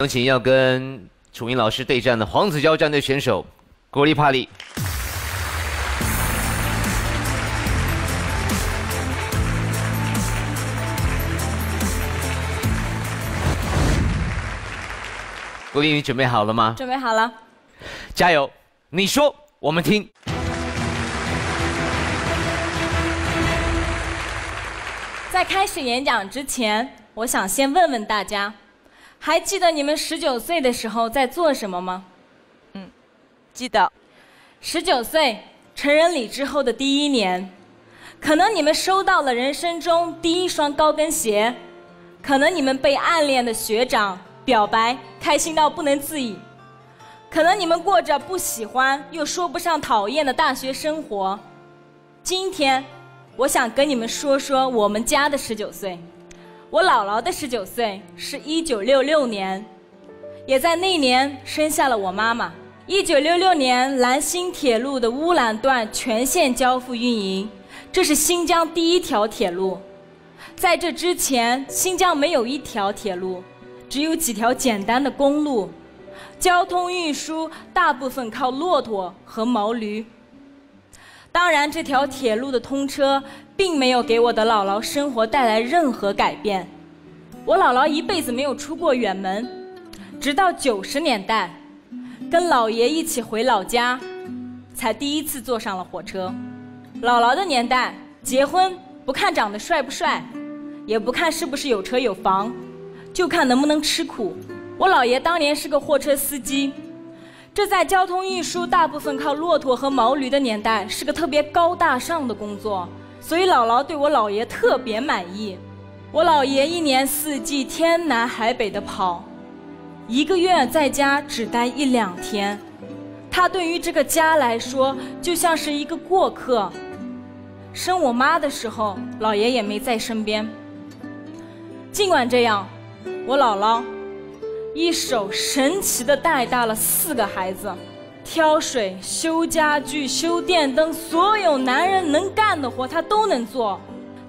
有请要跟楚英老师对战的黄子佼战队选手国立帕利。国立，你准备好了吗？准备好了。加油！你说，我们听。在开始演讲之前，我想先问问大家。还记得你们十九岁的时候在做什么吗？嗯，记得。十九岁成人礼之后的第一年，可能你们收到了人生中第一双高跟鞋，可能你们被暗恋的学长表白，开心到不能自已，可能你们过着不喜欢又说不上讨厌的大学生活。今天，我想跟你们说说我们家的十九岁。我姥姥的十九岁是一九六六年，也在那年生下了我妈妈。一九六六年，兰新铁路的乌兰段全线交付运营，这是新疆第一条铁路。在这之前，新疆没有一条铁路，只有几条简单的公路，交通运输大部分靠骆驼和毛驴。当然，这条铁路的通车。并没有给我的姥姥生活带来任何改变。我姥姥一辈子没有出过远门，直到九十年代，跟姥爷一起回老家，才第一次坐上了火车。姥姥的年代，结婚不看长得帅不帅，也不看是不是有车有房，就看能不能吃苦。我姥爷当年是个货车司机，这在交通运输大部分靠骆驼和毛驴的年代，是个特别高大上的工作。所以姥姥对我姥爷特别满意，我姥爷一年四季天南海北的跑，一个月在家只待一两天，他对于这个家来说就像是一个过客。生我妈的时候，姥爷也没在身边。尽管这样，我姥姥一手神奇的带大了四个孩子。挑水、修家具、修电灯，所有男人能干的活，她都能做。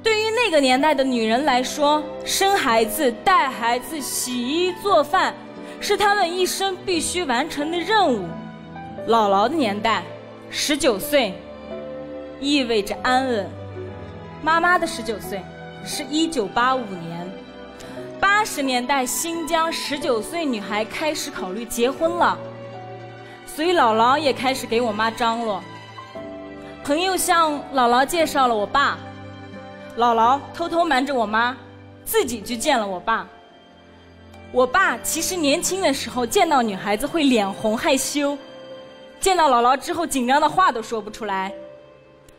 对于那个年代的女人来说，生孩子、带孩子、洗衣做饭，是她们一生必须完成的任务。姥姥的年代，十九岁意味着安稳；妈妈的十九岁是一九八五年，八十年代新疆十九岁女孩开始考虑结婚了。所以姥姥也开始给我妈张罗。朋友向姥姥介绍了我爸，姥姥偷偷瞒着我妈，自己去见了我爸。我爸其实年轻的时候见到女孩子会脸红害羞，见到姥姥之后紧张的话都说不出来。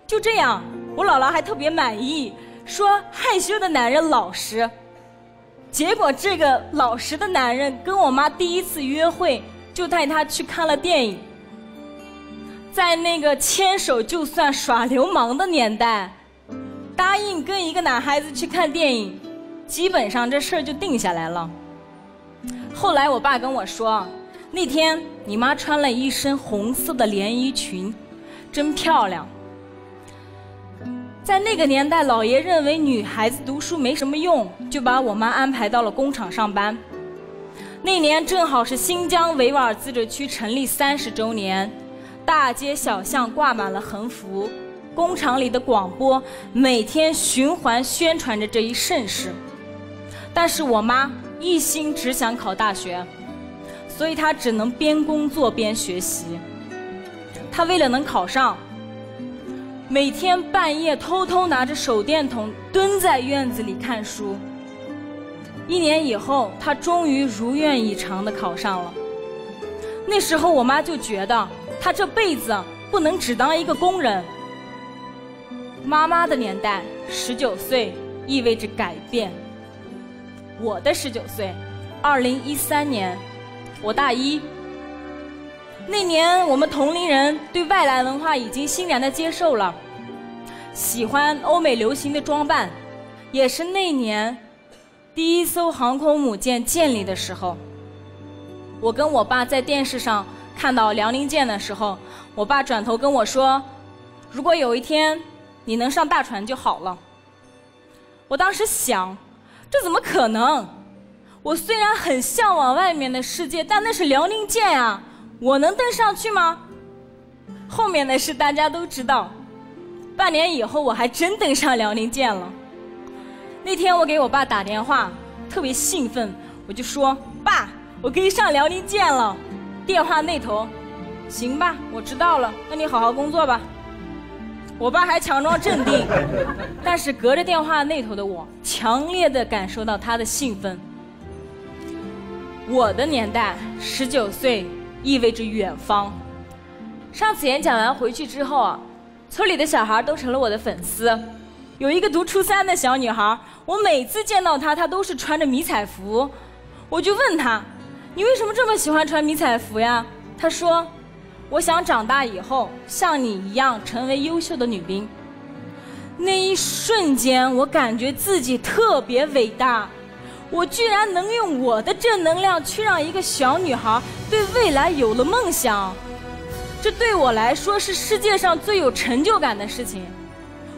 就这样，我姥姥还特别满意，说害羞的男人老实。结果这个老实的男人跟我妈第一次约会。就带她去看了电影。在那个牵手就算耍流氓的年代，答应跟一个男孩子去看电影，基本上这事儿就定下来了。后来我爸跟我说，那天你妈穿了一身红色的连衣裙，真漂亮。在那个年代，姥爷认为女孩子读书没什么用，就把我妈安排到了工厂上班。那年正好是新疆维吾尔自治区成立三十周年，大街小巷挂满了横幅，工厂里的广播每天循环宣传着这一盛事。但是我妈一心只想考大学，所以她只能边工作边学习。她为了能考上，每天半夜偷偷拿着手电筒蹲在院子里看书。一年以后，他终于如愿以偿的考上了。那时候，我妈就觉得他这辈子不能只当一个工人。妈妈的年代，十九岁意味着改变。我的十九岁，二零一三年，我大一。那年，我们同龄人对外来文化已经欣然的接受了，喜欢欧美流行的装扮，也是那年。第一艘航空母舰建立的时候，我跟我爸在电视上看到辽宁舰的时候，我爸转头跟我说：“如果有一天你能上大船就好了。”我当时想，这怎么可能？我虽然很向往外面的世界，但那是辽宁舰啊，我能登上去吗？后面的事大家都知道。半年以后，我还真登上辽宁舰了。那天我给我爸打电话，特别兴奋，我就说：“爸，我可以上辽宁舰了。”电话那头，行吧，我知道了，那你好好工作吧。我爸还强装镇定，但是隔着电话那头的我，强烈的感受到他的兴奋。我的年代，十九岁意味着远方。上次演讲完回去之后啊，村里的小孩都成了我的粉丝。有一个读初三的小女孩，我每次见到她，她都是穿着迷彩服。我就问她：“你为什么这么喜欢穿迷彩服呀？”她说：“我想长大以后像你一样成为优秀的女兵。”那一瞬间，我感觉自己特别伟大。我居然能用我的正能量去让一个小女孩对未来有了梦想，这对我来说是世界上最有成就感的事情。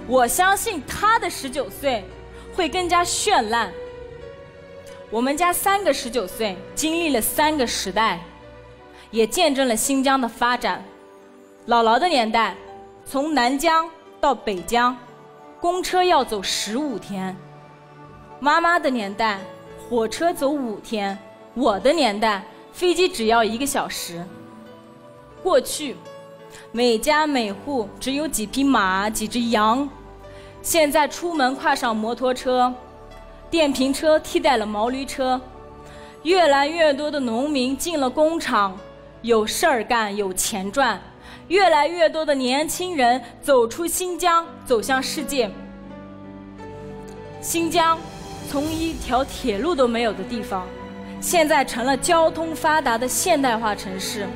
我相信她的十九岁会更加绚烂。我们家三个十九岁经历了三个时代，也见证了新疆的发展。姥姥的年代，从南疆到北疆，公车要走十五天。妈妈的年代。火车走五天，我的年代飞机只要一个小时。过去，每家每户只有几匹马、几只羊，现在出门跨上摩托车，电瓶车替代了毛驴车，越来越多的农民进了工厂，有事儿干，有钱赚，越来越多的年轻人走出新疆，走向世界。新疆。从一条铁路都没有的地方，现在成了交通发达的现代化城市。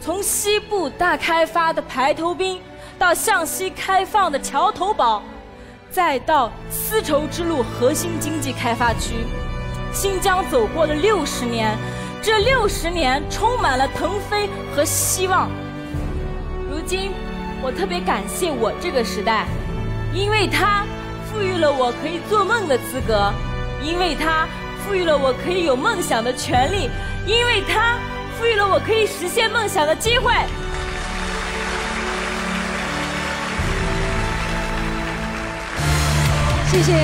从西部大开发的排头兵，到向西开放的桥头堡，再到丝绸之路核心经济开发区，新疆走过了六十年，这六十年充满了腾飞和希望。如今，我特别感谢我这个时代，因为它。赋予了我可以做梦的资格，因为它赋予了我可以有梦想的权利，因为它赋予了我可以实现梦想的机会。谢谢。